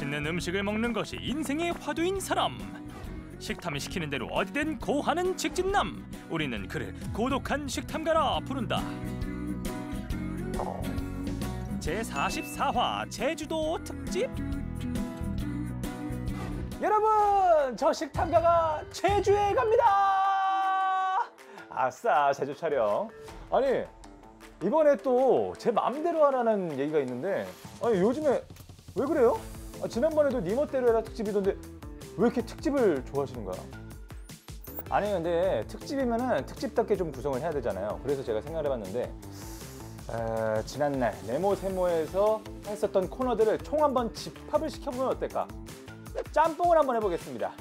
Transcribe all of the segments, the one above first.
맛있는 음식을 먹는 것이 인생의 화두인 사람. 식탐이 시키는 대로 어디든 고하는 직진남. 우리는 그를 고독한 식탐가라 부른다. 제 44화 제주도 특집. 여러분, 저 식탐가가 제주에 갑니다. 아싸, 제주 촬영. 아니, 이번에 또 제 마음대로 하라는 얘기가 있는데, 아니 요즘에 왜 그래요? 아, 지난번에도 니 멋대로 해라 특집이던데 왜 이렇게 특집을 좋아하시는 거야? 아니 근데 특집이면은 특집답게 좀 구성을 해야 되잖아요. 그래서 제가 생각을 해봤는데 에, 지난날 네모 세모에서 했었던 코너들을 총 한번 집합을 시켜보면 어떨까? 짬뽕을 한번 해보겠습니다.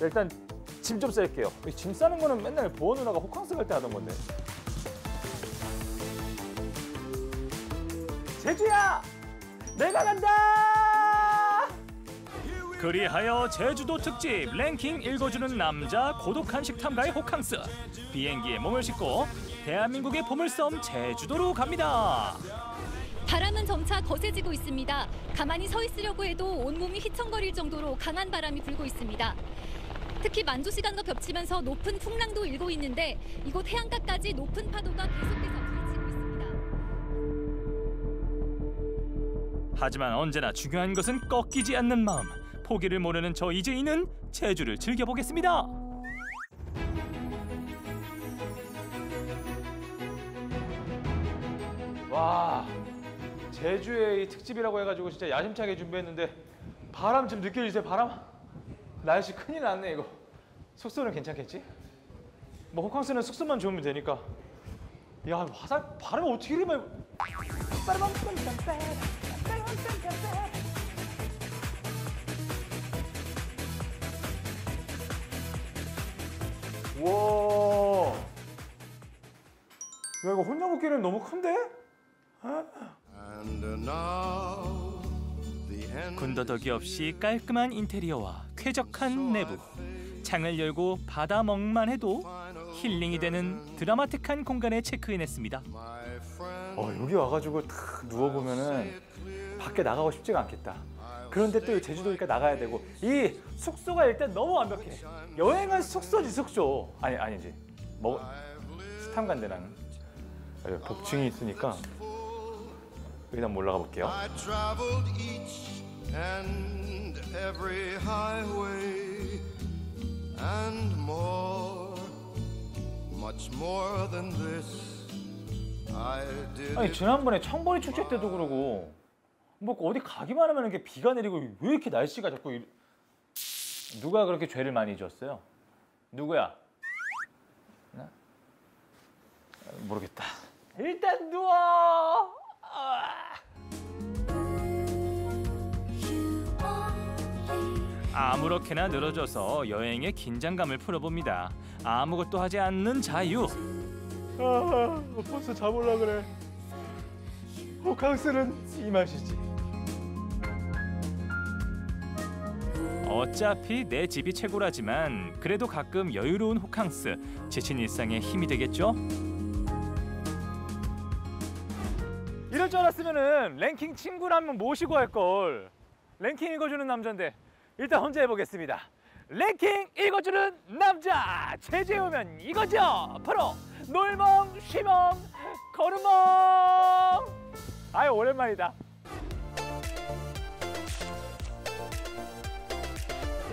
일단 짐 좀 쌀게요. 이짐 싸는 거는 맨날 보원 누나가 호캉스 갈 때 하던 건데. 제주야, 내가 간다. 그리하여 제주도 특집 랭킹 읽어주는 남자 고독한 식탐가의 호캉스 비행기에 몸을 싣고 대한민국의 보물섬 제주도로 갑니다. 바람은 점차 거세지고 있습니다. 가만히 서 있으려고 해도 온몸이 휘청거릴 정도로 강한 바람이 불고 있습니다. 특히 만조 시간과 겹치면서 높은 풍랑도 일고 있는데 이곳 해안가까지 높은 파도가 계속해서 부딪히고 있습니다. 하지만 언제나 중요한 것은 꺾이지 않는 마음. 포기를 모르는 저 이재인은 제주를 즐겨보겠습니다. 와, 제주의 이 특집이라고 해가지고 진짜 야심차게 준비했는데 바람 좀 느껴지세요? 바람? 날씨 큰일 났네 이거. 숙소는 괜찮겠지? 뭐 호캉스는 숙소만 좋으면 되니까. 야 화살 바람이 어떻게 이렇게 많이? 와. 야 이거 혼자 먹기는 너무 큰데? End 군더더기 없이 깔끔한 인테리어와 쾌적한 내부. 창을 열고 바다 먹만 해도 힐링이 되는 드라마틱한 공간에 체크인했습니다. 어 여기 와가지고 탁 누워 보면은 밖에 나가고 싶지가 않겠다. 그런데 또 제주도니까 나가야 되고 이 숙소가 일단 너무 완벽해. 여행은 숙소지 숙소. 아니 아니지. 뭐 스탐 간데 나는. 아니, 복층이 있으니까 일단 올라가 볼게요. 아니 지난번에 청보리 축제 때도 그러고 뭐 어디 가기만 하면 이렇게 비가 내리고 왜 이렇게 날씨가 자꾸 이- 누가 그렇게 죄를 많이 지었어요? 누구야? 나? 모르겠다. 일단 누워. 아. 아무렇게나 늘어져서 여행의 긴장감을 풀어봅니다. 아무것도 하지 않는 자유. 아, 벌써 자볼라 그래. 호캉스는 이 맛이지. 어차피 내 집이 최고라지만 그래도 가끔 여유로운 호캉스 지친 일상에 힘이 되겠죠? 이럴 줄 알았으면은 랭킹 친구를 한명 모시고 할 걸. 랭킹 읽어주는 남자인데 일단 혼자 해보겠습니다. 랭킹 읽어주는 남자 오면 이거죠. 바로 놀멍, 쉬멍, 걸음멍. 아유 오랜만이다.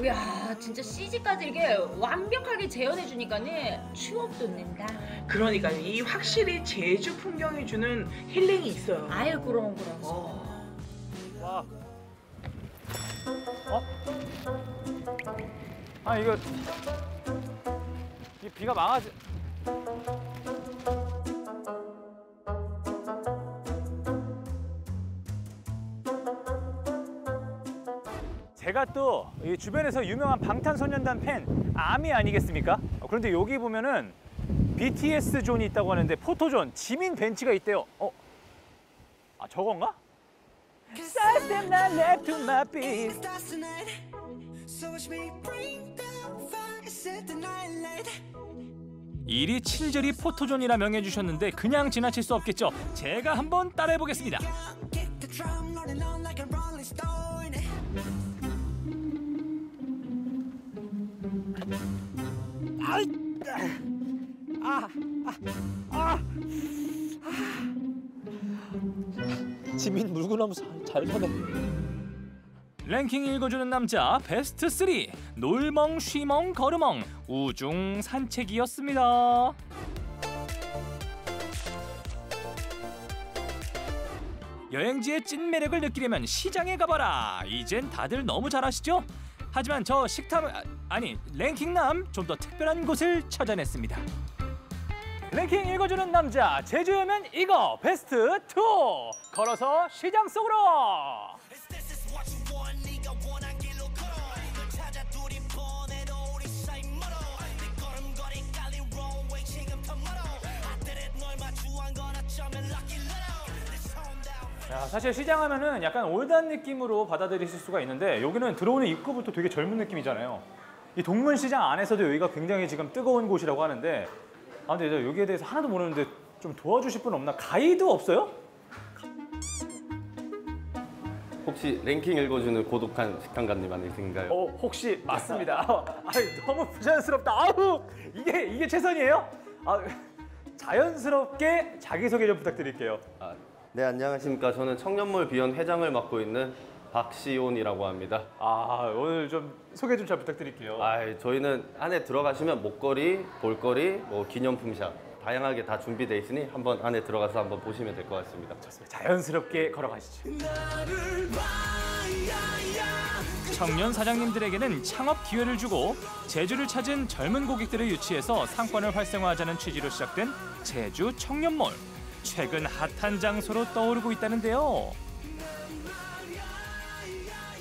이야 진짜 CG까지 이게 완벽하게 재현해 주니까는 추억 돋는다. 그러니까요. 이 확실히 제주 풍경이 주는 힐링이 있어요. 아유 그럼 그럼. 어. 와. 어? 아 이거 이 비가 망하지. 제가 또 이 주변에서 유명한 방탄소년단 팬 아미 아니겠습니까? 어, 그런데 여기 보면은 BTS 존이 있다고 하는데 포토존 지민 벤치가 있대요. 어? 아 저건가? 이리 친절히 포토존이라 명해주셨는데 그냥 지나칠 수 없겠죠. 제가 한번 따라해보겠습니다. 지민 물구나무 잘 타네. 랭킹 읽어주는 남자 베스트 3 놀멍 쉬멍 걸으멍 우중 산책이었습니다. 여행지의 찐 매력을 느끼려면 시장에 가봐라. 이젠 다들 너무 잘 아시죠? 하지만 저 식탐 아, 아니 랭킹남 좀 더 특별한 곳을 찾아냈습니다. 랭킹 읽어주는 남자 제주하면 이거 베스트 2 걸어서 시장 속으로. 야, 사실 시장 하면은 약간 올드한 느낌으로 받아들이실 수가 있는데 여기는 들어오는 입구부터 되게 젊은 느낌이잖아요. 이 동문시장 안에서도 여기가 굉장히 지금 뜨거운 곳이라고 하는데 아 근데 저 여기에 대해서 하나도 모르는데 좀 도와주실 분 없나? 가이드 없어요? 혹시 랭킹 읽어주는 고독한 식탐가님 아니신가요? 어 혹시 맞습니다. 아니 너무 부자연스럽다. 아우 이게 이게 최선이에요? 아 자연스럽게 자기 소개 좀 부탁드릴게요. 아, 네 안녕하십니까. 저는 청년몰 비연 회장을 맡고 있는 박시온이라고 합니다. 아 오늘 좀 소개 좀 잘 부탁드릴게요. 아, 저희는 안에 들어가시면 목걸이, 볼거리, 뭐 기념품샵 다양하게 다 준비되어 있으니 한번 안에 들어가서 한번 보시면 될 것 같습니다. 자연스럽게 걸어가시죠. 청년 사장님들에게는 창업 기회를 주고 제주를 찾은 젊은 고객들을 유치해서 상권을 활성화하자는 취지로 시작된 제주 청년몰. 최근 핫한 장소로 떠오르고 있다는데요.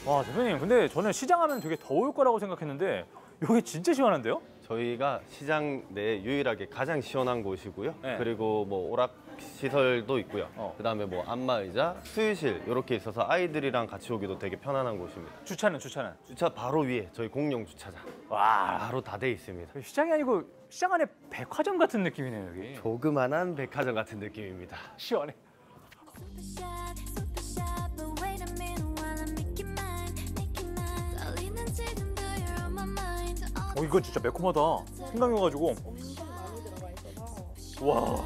와 대표님, 근데 저는 시장 하면 되게 더울 거라고 생각했는데 여기 진짜 시원한데요? 저희가 시장 내 유일하게 가장 시원한 곳이고요. 네. 그리고 뭐 오락 시설도 있고요. 어. 그다음에 뭐 안마 의자, 수유실 이렇게 있어서 아이들이랑 같이 오기도 되게 편안한 곳입니다. 주차는 주차는. 주차 바로 위에 저희 공용 주차장 와 바로 다 돼 있습니다. 시장이 아니고 시장 안에 백화점 같은 느낌이네요 여기. 조그만한 백화점 같은 느낌입니다. 시원해. 어 이거 진짜 매콤하다. 생강이어가지고. 와.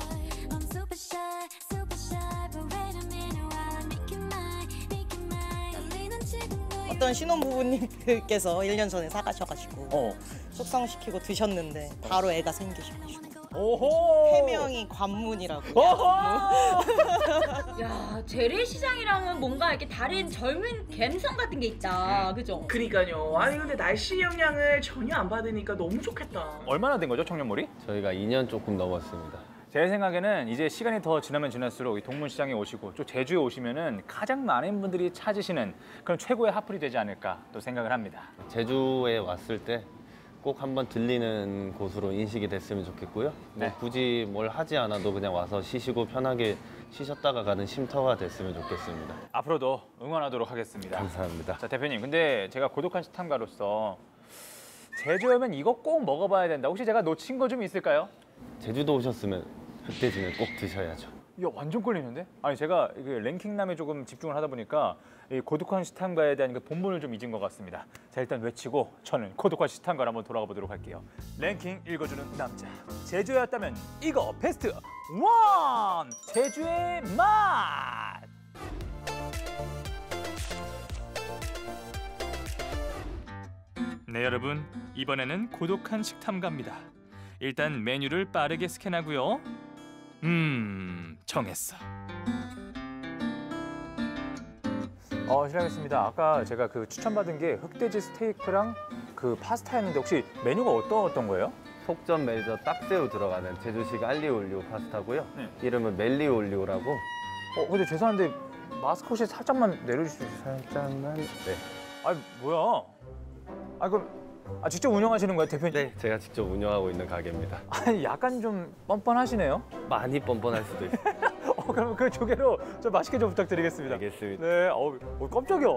어떤 신혼부부님들께서 1년 전에 사가셔가지고 어. 숙성시키고 드셨는데 바로 애가 생기셔가지고 오호. 해명이 관문이라고 오호. 야 재래시장이랑은 뭔가 이렇게 다른 젊은 감성 같은 게 있다. 그죠? 그니까요. 아니 근데 날씨 영향을 전혀 안 받으니까 너무 좋겠다. 얼마나 된 거죠 청년몰이? 저희가 2년 조금 넘었습니다. 제 생각에는 이제 시간이 더 지나면 지날수록 이 동문시장에 오시고 또 제주에 오시면은 가장 많은 분들이 찾으시는 그런 최고의 핫플이 되지 않을까 또 생각을 합니다. 제주에 왔을 때 꼭 한번 들리는 곳으로 인식이 됐으면 좋겠고요. 뭐 네. 굳이 뭘 하지 않아도 그냥 와서 쉬시고 편하게 쉬셨다가 가는 쉼터가 됐으면 좋겠습니다. 앞으로도 응원하도록 하겠습니다. 감사합니다. 자 대표님, 근데 제가 고독한 식탐가로서 제주 오면 이거 꼭 먹어봐야 된다. 혹시 제가 놓친 거 좀 있을까요? 제주도 오셨으면 흑돼지는 꼭 드셔야죠. 이야 완전 끌리는데? 아니 제가 그 랭킹남에 조금 집중을 하다 보니까 이 고독한 식탐가에 대한 그 본분을 좀 잊은 것 같습니다. 자 일단 외치고 저는 고독한 식탐가로 한번 돌아가 보도록 할게요. 랭킹 읽어주는 남자. 제주였다면 이거 베스트 원 제주의 맛. 네 여러분 이번에는 고독한 식탐가입니다. 일단 메뉴를 빠르게 스캔하고요. 음 정했어. 어 실례하겠습니다. 아까 제가 그 추천받은 게 흑돼지 스테이크랑 그 파스타였는데 혹시 메뉴가 어떤 어떤 거예요? 속전 메이저 딱새우 들어가는 제주식 알리오 올리오 파스타고요. 네. 이름은 멜리 올리오라고. 어 근데 죄송한데 마스크시 살짝만 내려주실 수 있어요? 살짝만. 네. 아 뭐야? 아 그럼 아, 직접 운영하시는 거예요 대표님? 네, 제가 직접 운영하고 있는 가게입니다. 아니 약간 좀 뻔뻔하시네요. 많이 뻔뻔할 수도 있어요. 어 그럼 그 조개로 좀 맛있게 좀 부탁드리겠습니다. 알겠습니다. 네, 어우, 어, 깜짝이야.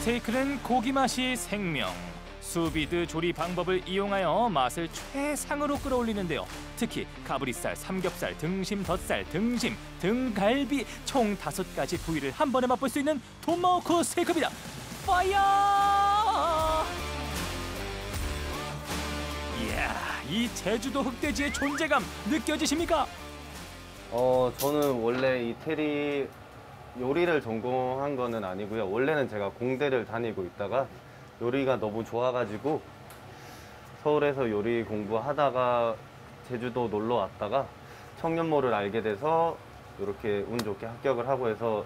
스테이크는 고기 맛이 생명. 수비드 조리 방법을 이용하여 맛을 최상으로 끌어올리는데요. 특히 가브리살, 삼겹살, 등심, 덧살, 등심, 등갈비 총 다섯 가지 부위를 한 번에 맛볼 수 있는 토마호크 스테이크입니다. 파이어! 이야, 이 제주도 흑돼지의 존재감 느껴지십니까? 어, 저는 원래 이태리 요리를 전공한 거는 아니고요. 원래는 제가 공대를 다니고 있다가 요리가 너무 좋아가지고 서울에서 요리 공부하다가 제주도 놀러 왔다가 청년모를 알게 돼서 이렇게 운 좋게 합격을 하고 해서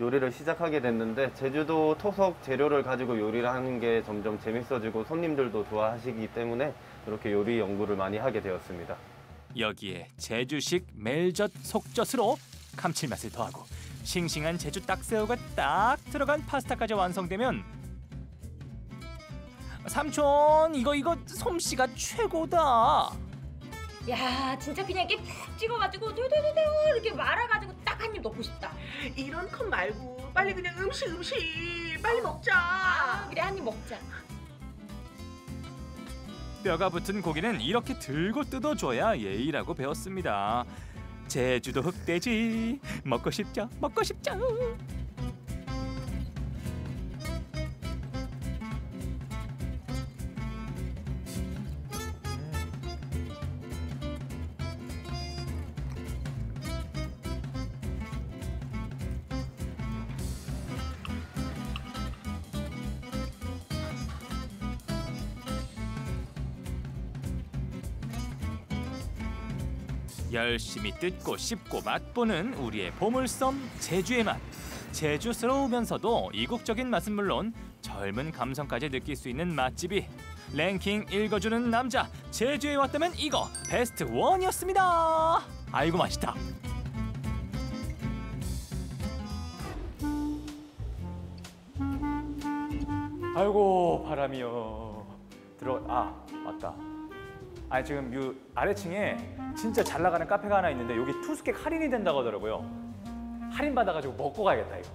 요리를 시작하게 됐는데 제주도 토속 재료를 가지고 요리를 하는 게 점점 재밌어지고 손님들도 좋아하시기 때문에 이렇게 요리 연구를 많이 하게 되었습니다. 여기에 제주식 멜젓 속젓으로 감칠맛을 더하고 싱싱한 제주 딱새우가 딱 들어간 파스타까지 완성되면 삼촌 이거 이거 솜씨가 최고다. 야 진짜 그냥 이렇게 푹 찍어가지고 돌돌돌돌 이렇게 말아가지고 딱 한 입 넣고 싶다. 이런 컷 말고 빨리 그냥 음식 음식 빨리 먹자. 아 그래 한 입 먹자. 뼈가 붙은 고기는 이렇게 들고 뜯어줘야 예의라고 배웠습니다. 제주도 흑돼지 먹고 싶죠? 먹고 싶죠? 열심히 뜯고 씹고 맛보는 우리의 보물섬 제주의 맛. 제주스러우면서도 이국적인 맛은 물론 젊은 감성까지 느낄 수 있는 맛집이 랭킹 읽어주는 남자 제주에 왔다면 이거 베스트 원이었습니다. 아이고 맛있다. 아이고 바람이요. 들어 아 맞다. 아니 지금 요 아래층에 진짜 잘 나가는 카페가 하나 있는데 여기 투스객 할인이 된다고 하더라고요. 할인 받아가지고 먹고 가야겠다 이거.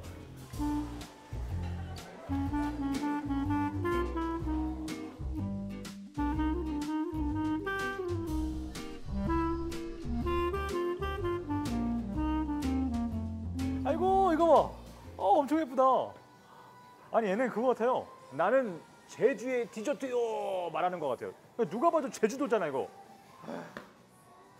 아이고 이거 봐. 어 엄청 예쁘다. 아니 얘는 그거 같아요. 나는 제주의 디저트요 말하는 것 같아요. 누가 봐도 제주도잖아 이거.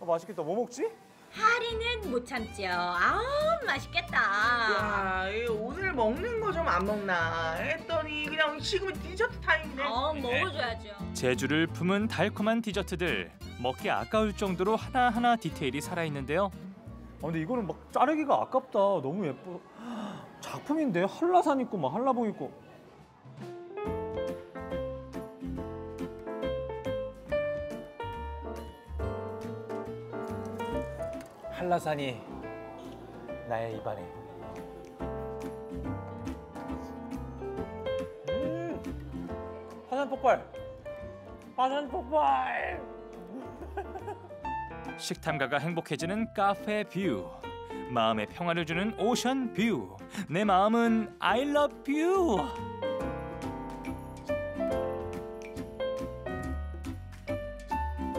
어, 맛있겠다. 뭐 먹지? 하리는 못 참죠. 아 맛있겠다. 야, 이 오늘 먹는 거 좀 안 먹나 했더니 그냥 지금은 디저트 타임이네. 어 먹어줘야죠. 제주를 품은 달콤한 디저트들 먹기 아까울 정도로 하나하나 디테일이 살아있는데요. 아, 근데 이거는 막 자르기가 아깝다. 너무 예뻐. 작품인데 한라산 있고 막 한라봉 있고. 한라산이 나의 입안에. 음, 화산 폭발. 화산 폭발. 식탐가가 행복해지는 카페 view 마음의 평화를 주는 ocean view 내 마음은 I love you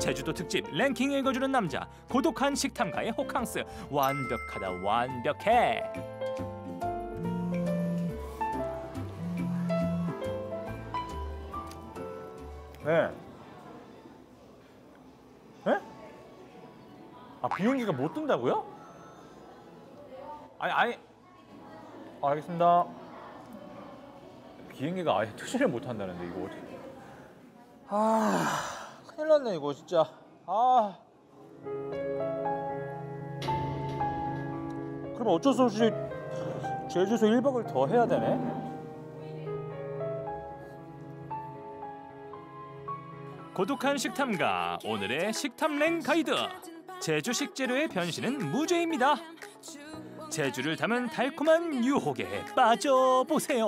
제주도 특집 랭킹 읽어주는 남자 고독한 식탐가의 호캉스 완벽하다 완벽해 네. 네? 아 비행기가 못 뜬다고요? 아니 아니 아, 알겠습니다. 비행기가 아예 투시를 못 한다는데 이거 어떻게? 아 큰일 났네 이거 진짜. 아 그럼 어쩔 수 없이 제주에서 1박을 더 해야 되네. 고독한 식탐가 오늘의 식탐랭 가이드 제주 식재료의 변신은 무죄입니다 제주를 담은 달콤한 유혹에 빠져보세요